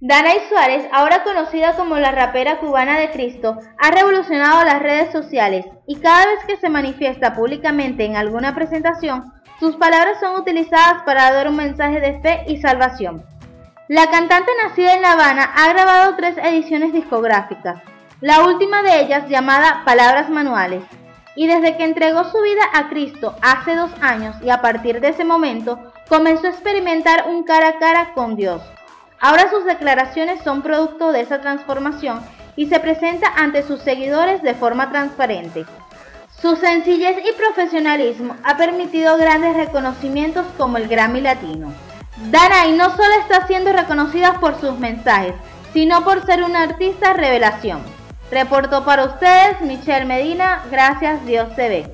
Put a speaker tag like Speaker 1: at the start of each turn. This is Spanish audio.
Speaker 1: Danay Suárez, ahora conocida como la rapera cubana de Cristo, ha revolucionado las redes sociales y cada vez que se manifiesta públicamente en alguna presentación, sus palabras son utilizadas para dar un mensaje de fe y salvación. La cantante nacida en La Habana ha grabado tres ediciones discográficas, la última de ellas llamada Palabras Manuales, y desde que entregó su vida a Cristo hace dos años y a partir de ese momento comenzó a experimentar un cara a cara con Dios. Ahora sus declaraciones son producto de esa transformación y se presenta ante sus seguidores de forma transparente. Su sencillez y profesionalismo ha permitido grandes reconocimientos como el Grammy Latino. Danai no solo está siendo reconocida por sus mensajes, sino por ser una artista revelación. Reportó para ustedes Michelle Medina, gracias Dios te ve.